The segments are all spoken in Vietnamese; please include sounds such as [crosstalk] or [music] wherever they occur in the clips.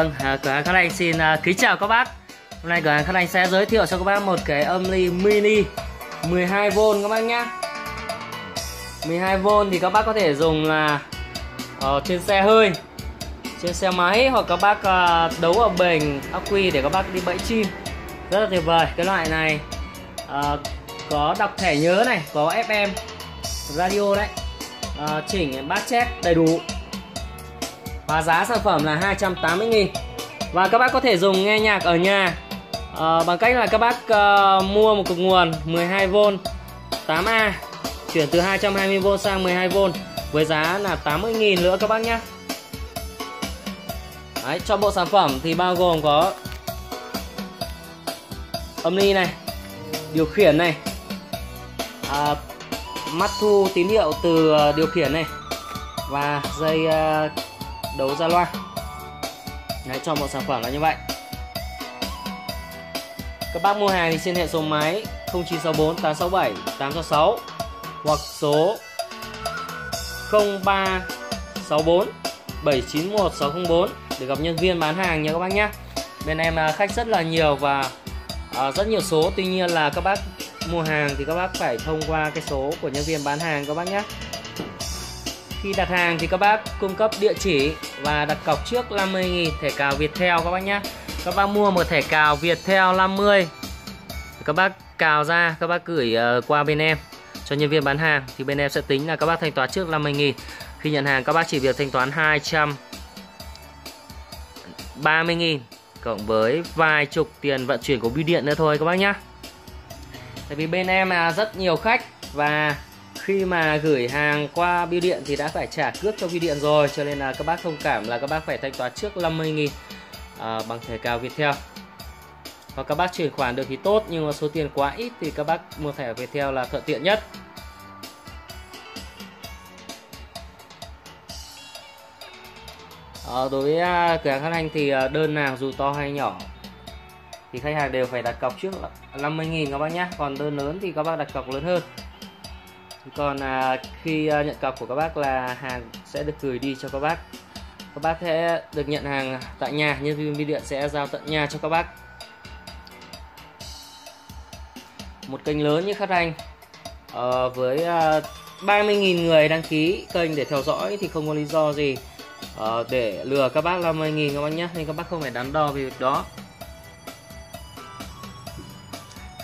Vâng, à, cửa hàng Khắc Anh xin à, kính chào các bác. Hôm nay cửa hàng Khắc Anh sẽ giới thiệu cho các bác một cái âm ly mini 12V các bác nhá. 12V thì các bác có thể dùng là ở trên xe hơi trên xe máy hoặc các bác à, đấu ở bình ắc quy để các bác đi bẫy chim. Rất là tuyệt vời. Cái loại này uh, có đọc thẻ nhớ này có FM radio đấy uh, chỉnh bát chép đầy đủ và giá sản phẩm là 280 000 và các bác có thể dùng nghe nhạc ở nhà. Uh, bằng cách là các bác uh, mua một cục nguồn 12V 8A chuyển từ 220V sang 12V với giá là 80.000 nữa các bác nhé. Đấy, cho bộ sản phẩm thì bao gồm có âm ly này điều khiển này à, mắt thu tín hiệu từ điều khiển này và dây à, đấu ra loa. Đấy, cho một sản phẩm là như vậy. Các bác mua hàng thì xin hệ số máy 0964 867 866 hoặc số 0364 791 604 để gặp nhân viên bán hàng nha các bác nhé. Bên em là khách rất là nhiều và à, rất nhiều số. Tuy nhiên là các bác mua hàng thì các bác phải thông qua cái số của nhân viên bán hàng các bác nhé khi đặt hàng thì các bác cung cấp địa chỉ và đặt cọc trước 50.000 thẻ cào Viettel các bác nhé. Các bác mua một thẻ cào Viettel 50 các bác cào ra các bác gửi ờ, qua bên em. Cho nhân viên bán hàng thì bên em sẽ tính là các bác thanh toán trước 50.000 khi nhận hàng các bác chỉ việc thanh toán 200, 30.000 cộng với vài chục tiền vận chuyển của bưu điện nữa thôi các bác nhá tại vì bên em là rất nhiều khách và khi mà gửi hàng qua bưu điện thì đã phải trả cước cho bưu điện rồi cho nên là các bác thông cảm là các bác phải thanh toán trước 50.000 à, bằng thẻ cào Viettel. Hoặc các bác chuyển khoản được thì tốt nhưng mà số tiền quá ít thì các bác mua thẻ Viettel là thuận tiện nhất. À, đối với à, cửa hàng Khắc Anh thì à, đơn nào dù to hay nhỏ thì khách hàng đều phải đặt cọc trước 50.000 các bác nhé còn đơn lớn thì các bác đặt cọc lớn hơn còn à, khi à, nhận cọc của các bác là hàng sẽ được gửi đi cho các bác. Các bác sẽ được nhận hàng tại nhà nhân viên bưu điện sẽ giao tận nhà cho các bác. Một kênh lớn như Khát Anh ờ, à, với uh, 30.000 người đăng ký kênh để theo dõi thì không có lý do gì à, để lừa các bác 50.000 các bác nhé. Nên các bác không phải đắn đo về việc đó.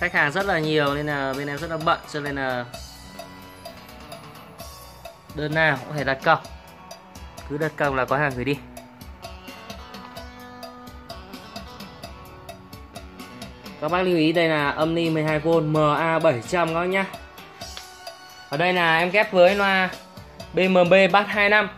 Khách hàng rất là nhiều nên là bên em rất là bận cho nên là đơn nào cũng phải đặt cọc cứ đặt cọc là có hàng gửi đi. Các bác lưu ý đây là âm ni 12V MA 700 các bác nhá. Ở đây là em ghép với loa BMB Bass 25 à,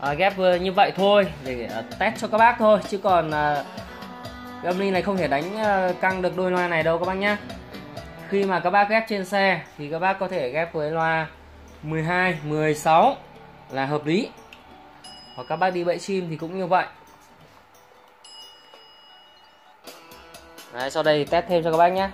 ờ, ghép như vậy thôi để ờ, test cho các bác thôi chứ còn à, âm ly này không thể đánh à, căng được đôi loa này đâu các bác nhá. Khi mà các bác ghép trên xe thì các bác có thể ghép với loa 12 16 là hợp lý. Và các bác đi bẫy chim thì cũng như vậy. Đấy, sau đây thì test thêm cho các bác nhé.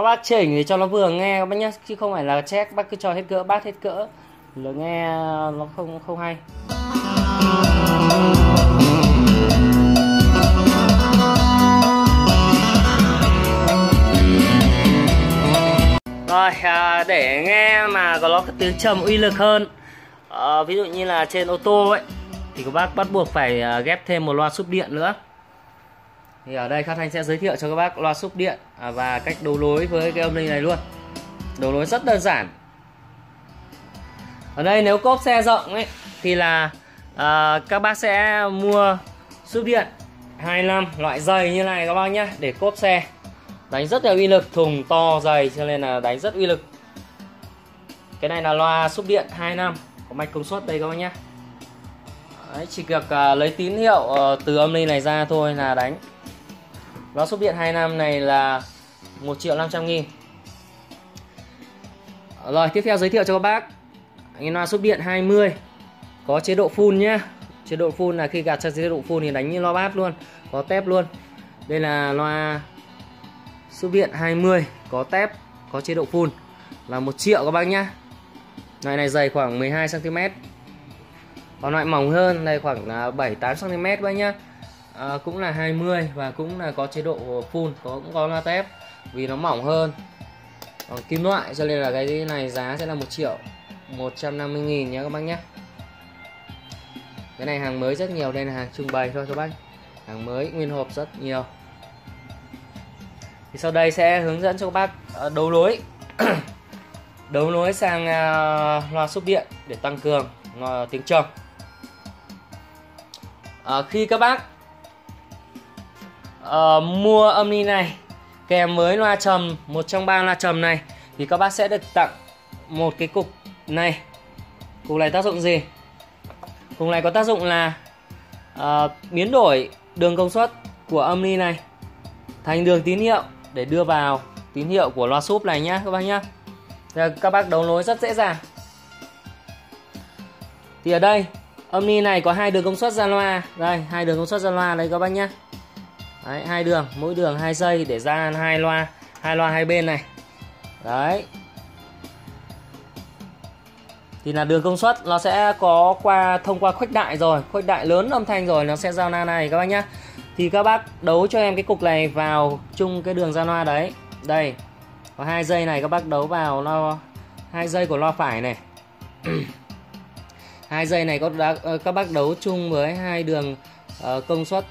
Các bác chỉnh thì cho nó vừa nghe các bác nhé chứ không phải là check bác cứ cho hết cỡ bác hết cỡ. Là nghe nó không không hay. Rồi à, để nghe mà có nó tiếng trầm uy lực hơn. À, ví dụ như là trên ô tô ấy thì các bác bắt buộc phải à, ghép thêm một loa súp điện nữa thì ở đây Khắc Thanh sẽ giới thiệu cho các bác loa xúc điện à, và cách đấu nối với cái âm linh này luôn. Đấu nối rất đơn giản. Ở đây nếu cốp xe rộng ấy thì là à, các bác sẽ mua xúc điện 25 loại dày như này các bác nhá để cốp xe. Đánh rất là uy lực thùng to dày cho nên là đánh rất uy lực. Cái này là loa xúc điện 2 năm có mạch công suất đây các bác nhá Đấy, chỉ việc uh, lấy tín hiệu uh, từ âm ly này ra thôi là đánh loa súp điện 2 năm này là 1 triệu 500 nghìn. Rồi, tiếp theo giới thiệu cho các bác. Anh loa súp điện 20 có chế độ full nhá. Chế độ full là khi gạt sang chế độ full thì đánh như loa bát luôn, có tép luôn. Đây là loa súp điện 20 có tép, có chế độ full. Là 1 triệu các bác nhá. Loại này dày khoảng 12 cm còn loại mỏng hơn này khoảng 7 8 cm bác nhá à, cũng là 20 và cũng là có chế độ full có cũng có loa tép vì nó mỏng hơn. Còn kim loại cho nên là cái này giá sẽ là 1 triệu 150 nghìn nhé các bác nhé. Cái này hàng mới rất nhiều đây là hàng trưng bày thôi các bác. Hàng mới nguyên hộp rất nhiều. Thì sau đây sẽ hướng dẫn cho các bác ờ, đấu nối [coughs] đấu nối sang ờ, loa xúc điện để tăng cường tiếng trầm à, khi các bác uh, mua âm ly này. Kèm với loa trầm một trong ba loa trầm này. Thì các bác sẽ được tặng một cái cục này. Cục này tác dụng gì? Cục này có tác dụng là uh, biến đổi đường công suất của âm ly này thành đường tín hiệu để đưa vào tín hiệu của loa súp này nhá các bác nhá. Các bác đấu nối rất dễ dàng. Thì ở đây âm ly này có hai đường công suất ra loa. Đây hai đường công suất ra loa đây các bác nhá đấy hai đường mỗi đường hai dây để ra hai loa hai loa hai bên này. Đấy. Thì là đường công suất nó sẽ có qua thông qua khuếch đại rồi khuếch đại lớn âm thanh rồi nó sẽ giao na này các bác nhá. Thì các bác đấu cho em cái cục này vào chung cái đường ra loa đấy. Đây có hai dây này các bác đấu vào lo hai dây của loa phải này. [clears throat] Hai dây này có đã, ờ, các bác đấu chung với hai đường uh, công suất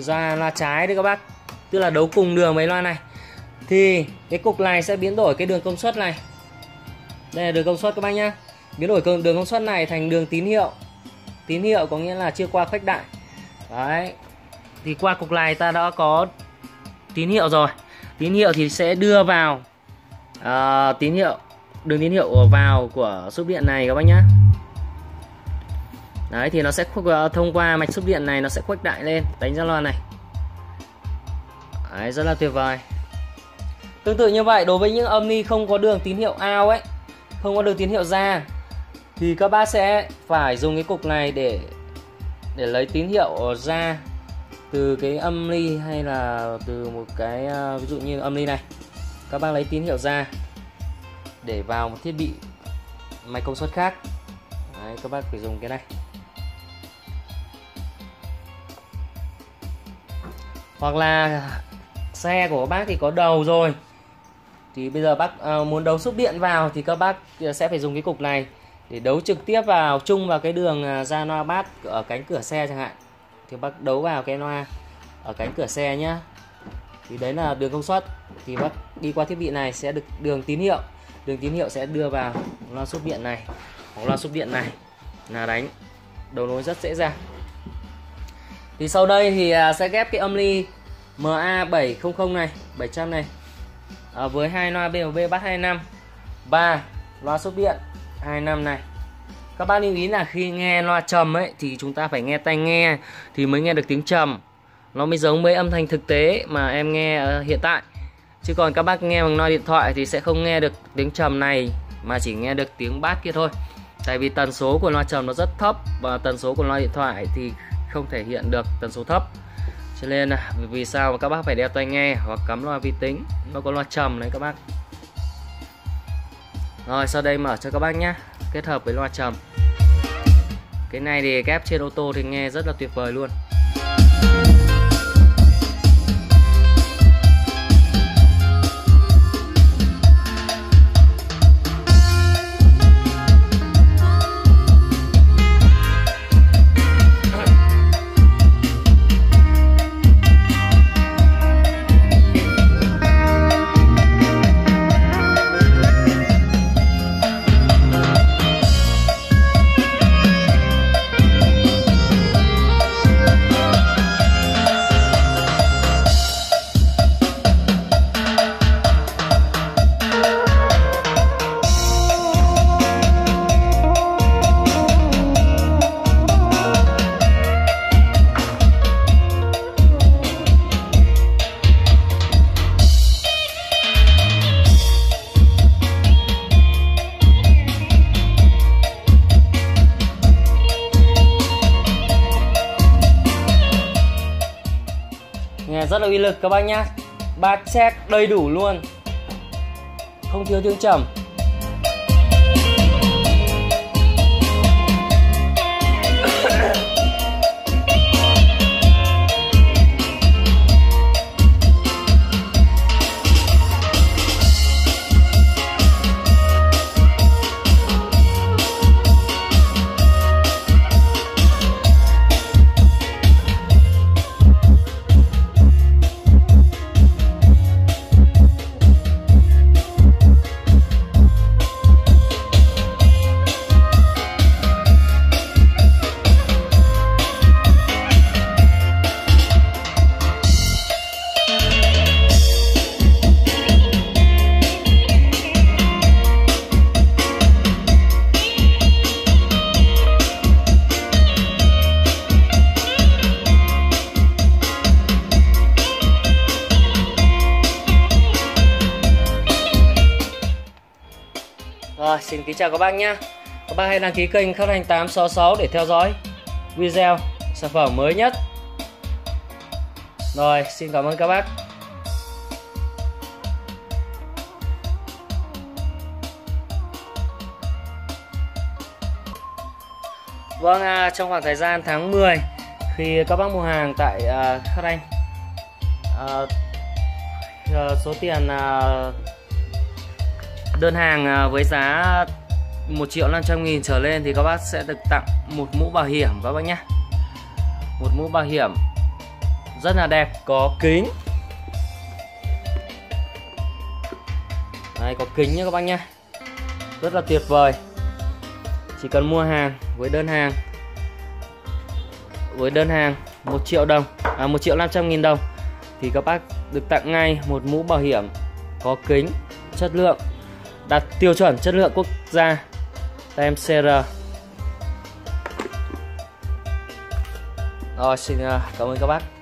ra loa trái đấy các bác. Tức là đấu cùng đường với loa này. Thì cái cục này sẽ biến đổi cái đường công suất này. Đây là đường công suất các bác nhá. Biến đổi đường công suất này thành đường tín hiệu. Tín hiệu có nghĩa là chưa qua khuếch đại. Đấy. Thì qua cục này ta đã có tín hiệu rồi. Tín hiệu thì sẽ đưa vào uh, tín hiệu đường tín hiệu vào của súp điện này các bác nhá đấy thì nó sẽ ờ, thông qua mạch xúc điện này nó sẽ khuếch đại lên đánh ra loa này. Đấy rất là tuyệt vời. Tương tự như vậy đối với những âm ni không có đường tín hiệu out ấy không có đường tín hiệu ra thì các bác sẽ phải dùng cái cục này để để lấy tín hiệu ra từ cái âm ly hay là từ một cái ờ, ví dụ như âm ly này. Các bác lấy tín hiệu ra để vào một thiết bị máy công suất khác. Đấy, các bác phải dùng cái này. Hoặc là xe của các bác thì có đầu rồi. Thì bây giờ bác à, muốn đấu xúc điện vào thì các bác à, sẽ phải dùng cái cục này để đấu trực tiếp vào, chung vào cái đường à, ra loa bát ở cánh cửa xe chẳng hạn. Thì bác đấu vào cái loa ở cánh cửa xe nhá. Thì đấy là đường công suất. Thì bác đi qua thiết bị này sẽ được đường tín hiệu. Đường tín hiệu sẽ đưa vào loa xúc điện này, hoặc loa xúc điện này. Là đánh, đấu nối rất dễ dàng thì sau đây thì à, sẽ ghép cái âm ly MA 700 này 700 này. À, với hai loa BLB bắt 25 ba loa súp điện 25 này. Các bác lưu ý là khi nghe loa trầm ấy thì chúng ta phải nghe tai nghe thì mới nghe được tiếng trầm. Nó mới giống với âm thanh thực tế mà em nghe ờ, hiện tại. Chứ còn các bác nghe bằng loa điện thoại thì sẽ không nghe được tiếng trầm này mà chỉ nghe được tiếng bát kia thôi. Tại vì tần số của loa trầm nó rất thấp và tần số của loa điện thoại thì không thể hiện được tần số thấp. Cho nên là vì sao mà các bác phải đeo tai nghe hoặc cắm loa vi tính? Nó có loa trầm đấy các bác. Rồi, sau đây mở cho các bác nhé. Kết hợp với loa trầm. Cái này thì ghép trên ô tô thì nghe rất là tuyệt vời luôn. Lực các bác nhá. Bát check đầy đủ luôn. Không thiếu tiếng trầm Rồi, xin kính chào các bác nhé Các bác hãy đăng ký kênh Khắc Hành 866 để theo dõi video sản phẩm mới nhất. Rồi, xin cảm ơn các bác. Vâng, à, trong khoảng thời gian tháng 10 khi các bác mua hàng tại à, Khắc Anh à, ờ, số tiền à, đơn hàng à, với giá 1 triệu 500 nghìn trở lên thì các bác sẽ được tặng một mũ bảo hiểm các bác nhé. Một mũ bảo hiểm rất là đẹp, có kính. Đây, có kính nhé các bác nhé. Rất là tuyệt vời. Chỉ cần mua hàng với đơn hàng. Với đơn hàng 1 triệu đồng à 1 triệu 500 nghìn đồng thì các bác được tặng ngay một mũ bảo hiểm có kính chất lượng đạt tiêu chuẩn chất lượng quốc gia. TMCR rồi xin à, cảm ơn các bác.